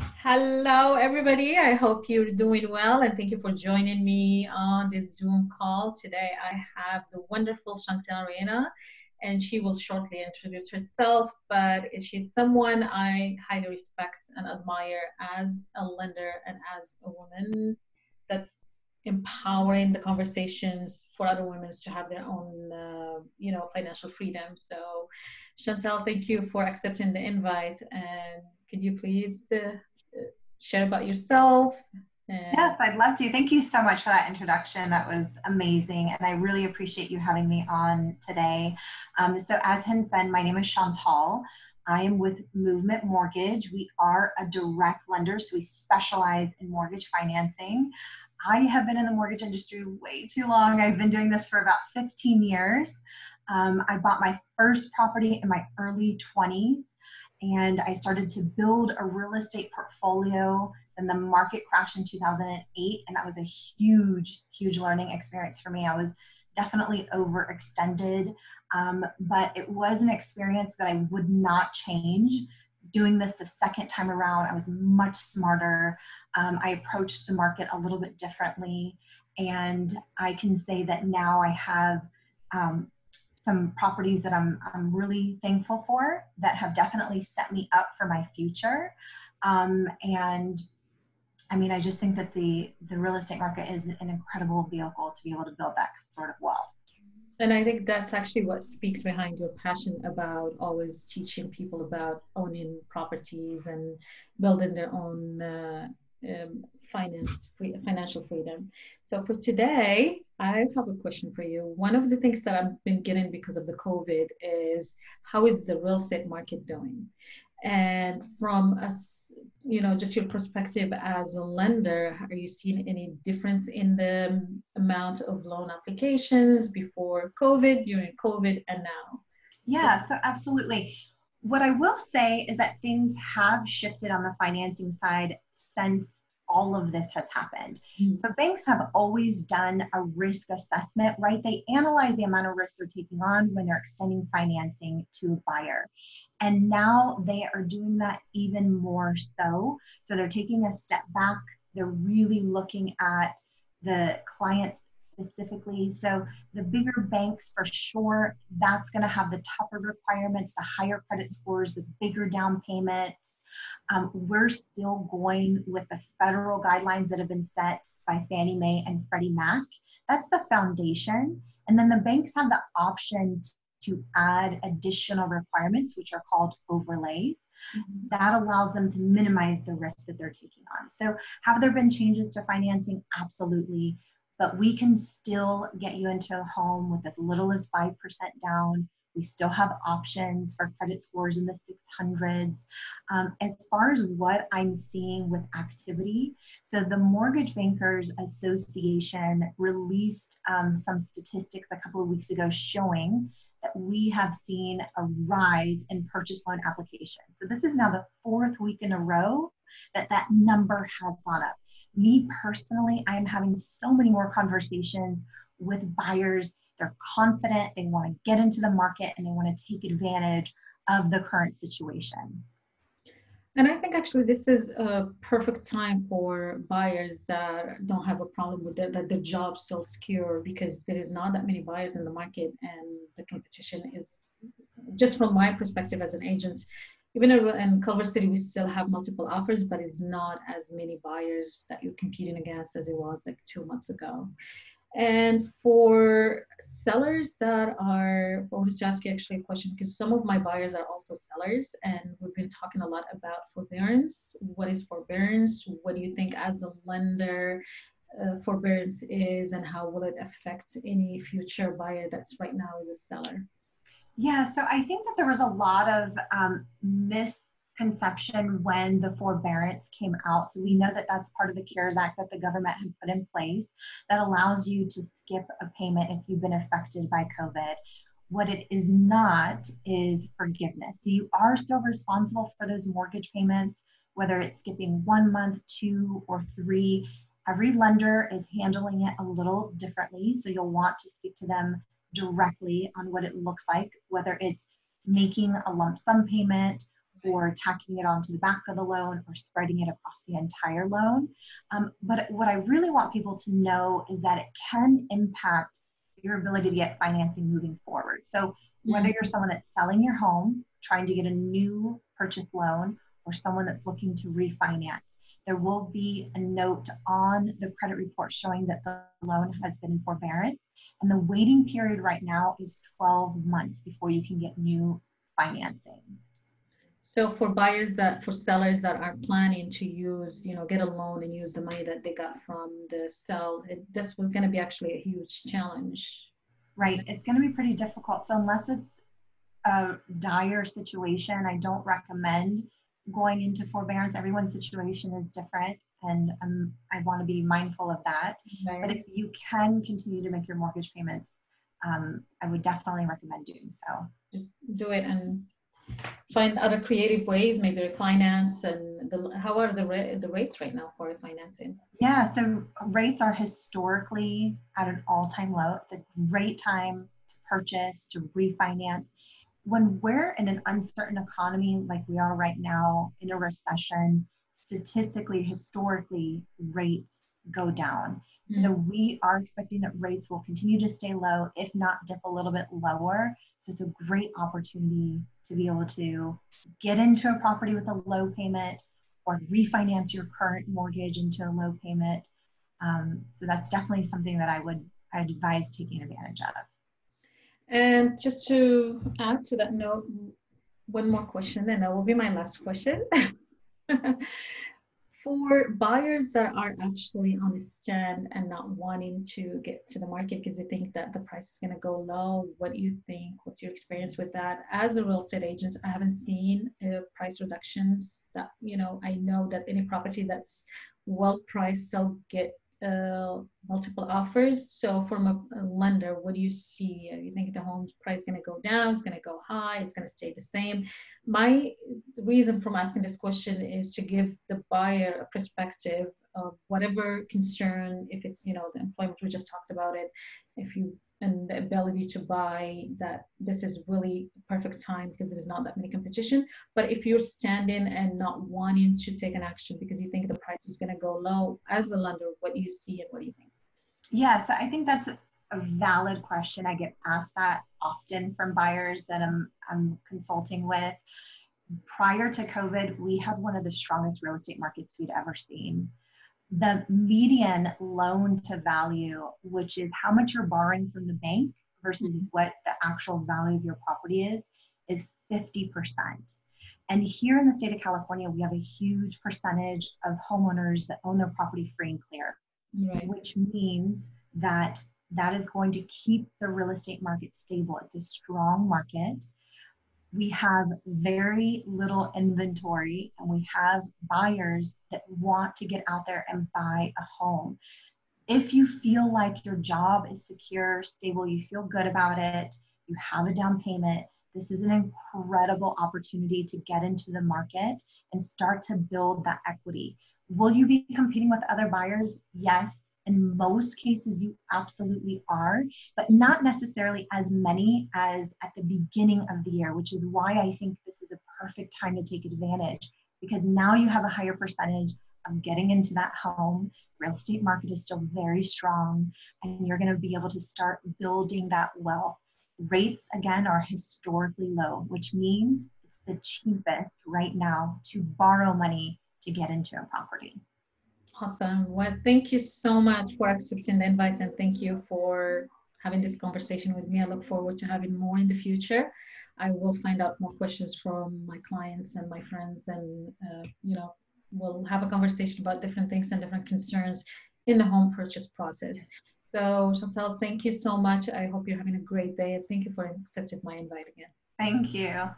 Hello, everybody. I hope you're doing well and thank you for joining me on this Zoom call. Today, I have the wonderful Chantal Reyna, and she will shortly introduce herself. But she's someone I highly respect and admire as a lender and as a woman that's empowering the conversations for other women to have their own, uh, you know, financial freedom. So, Chantal, thank you for accepting the invite. And could you please uh, share about yourself? Yes, I'd love to. Thank you so much for that introduction. That was amazing. And I really appreciate you having me on today. Um, so, as Hind said, my name is Chantal. I am with Movement Mortgage. We are a direct lender, so we specialize in mortgage financing. I have been in the mortgage industry way too long. I've been doing this for about 15 years. Um, I bought my first property in my early 20s and I started to build a real estate portfolio. Then the market crashed in 2008, and that was a huge, huge learning experience for me. I was definitely overextended, um, but it was an experience that I would not change. Doing this the second time around, I was much smarter. Um, I approached the market a little bit differently, and I can say that now I have um, some properties that I'm, I'm really thankful for that have definitely set me up for my future. Um, and I mean, I just think that the, the real estate market is an incredible vehicle to be able to build that sort of wealth. And I think that's actually what speaks behind your passion about always teaching people about owning properties and building their own uh, um, finance free, financial freedom. So for today, I have a question for you. One of the things that I've been getting because of the COVID is how is the real estate market doing? And from us, you know, just your perspective as a lender, are you seeing any difference in the amount of loan applications before COVID, during COVID, and now? Yeah, so absolutely. What I will say is that things have shifted on the financing side since all of this has happened. Mm-hmm. So banks have always done a risk assessment, right? They analyze the amount of risk they're taking on when they're extending financing to a buyer. And now they are doing that even more so. So they're taking a step back. They're really looking at the clients specifically. So the bigger banks, for sure, that's going to have the tougher requirements, the higher credit scores, the bigger down payments um, we're still going with the federal guidelines that have been set by Fannie Mae and Freddie Mac. That's the foundation. And then the banks have the option to add additional requirements, which are called overlays. Mm-hmm. That allows them to minimize the risk that they're taking on. So, have there been changes to financing? Absolutely. But we can still get you into a home with as little as 5% down we still have options for credit scores in the 600s. Um, as far as what I'm seeing with activity, so the Mortgage Bankers Association released um, some statistics a couple of weeks ago showing that we have seen a rise in purchase loan applications. So this is now the fourth week in a row that that number has gone up. Me personally, I'm having so many more conversations with buyers they're confident, they want to get into the market, and they want to take advantage of the current situation. And I think actually this is a perfect time for buyers that don't have a problem with that, that the job still secure because there is not that many buyers in the market and the competition is just from my perspective as an agent, even in Culver City, we still have multiple offers, but it's not as many buyers that you're competing against as it was like two months ago. And for sellers that are, I wanted to ask you actually a question because some of my buyers are also sellers, and we've been talking a lot about forbearance. What is forbearance? What do you think as a lender uh, forbearance is, and how will it affect any future buyer that's right now is a seller? Yeah, so I think that there was a lot of um, mis conception when the forbearance came out. So we know that that's part of the CARES Act that the government had put in place that allows you to skip a payment if you've been affected by COVID. What it is not is forgiveness. So you are still responsible for those mortgage payments, whether it's skipping one month, two, or three. Every lender is handling it a little differently. So you'll want to speak to them directly on what it looks like, whether it's making a lump sum payment or tacking it onto the back of the loan or spreading it across the entire loan. Um, but what I really want people to know is that it can impact your ability to get financing moving forward. So whether mm-hmm. you're someone that's selling your home, trying to get a new purchase loan, or someone that's looking to refinance, there will be a note on the credit report showing that the loan has been in forbearance. And the waiting period right now is 12 months before you can get new financing. So for buyers that, for sellers that are planning to use, you know, get a loan and use the money that they got from the sell, it, this was going to be actually a huge challenge. Right. It's going to be pretty difficult. So unless it's a dire situation, I don't recommend going into forbearance. Everyone's situation is different, and um, I want to be mindful of that. Right. But if you can continue to make your mortgage payments, um, I would definitely recommend doing so. Just do it and find other creative ways, maybe refinance. And the, how are the ra- the rates right now for refinancing? Yeah, so rates are historically at an all time low. It's a great time to purchase to refinance when we're in an uncertain economy like we are right now in a recession, statistically, historically, rates go down. So mm. we are expecting that rates will continue to stay low, if not dip a little bit lower. So it's a great opportunity to be able to get into a property with a low payment or refinance your current mortgage into a low payment. Um, so that's definitely something that I would I'd advise taking advantage of. And just to add to that note, one more question, and that will be my last question. For buyers that are actually on the stand and not wanting to get to the market because they think that the price is going to go low, what do you think? What's your experience with that? As a real estate agent, I haven't seen uh, price reductions. That you know, I know that any property that's well priced, so get uh, multiple offers. So from a, a, lender, what do you see? You think the home price is going to go down? It's going to go high? It's going to stay the same? My reason from asking this question is to give the buyer a perspective of whatever concern, if it's you know the employment we just talked about it, if you and the ability to buy that this is really perfect time because there's not that many competition. But if you're standing and not wanting to take an action because you think the price is going to go low as a lender what do you see and what do you think? Yes i think that's a valid question i get asked that often from buyers that i'm i'm consulting with. Prior to covid we had one of the strongest real estate markets we'd ever seen the median loan to value, which is how much you're borrowing from the bank versus mm-hmm. what the actual value of your property is, is 50%. And here in the state of California, we have a huge percentage of homeowners that own their property free and clear, right. which means that that is going to keep the real estate market stable. It's a strong market we have very little inventory and we have buyers that want to get out there and buy a home. If you feel like your job is secure, stable, you feel good about it, you have a down payment, this is an incredible opportunity to get into the market and start to build that equity. Will you be competing with other buyers? Yes. In most cases, you absolutely are, but not necessarily as many as at the beginning of the year, which is why I think this is a perfect time to take advantage because now you have a higher percentage of getting into that home. Real estate market is still very strong, and you're going to be able to start building that wealth. Rates, again, are historically low, which means it's the cheapest right now to borrow money to get into a property. Awesome. Well, thank you so much for accepting the invite and thank you for having this conversation with me. I look forward to having more in the future. I will find out more questions from my clients and my friends and, uh, you know, we'll have a conversation about different things and different concerns in the home purchase process. So Chantal, thank you so much. I hope you're having a great day and thank you for accepting my invite again. Thank you.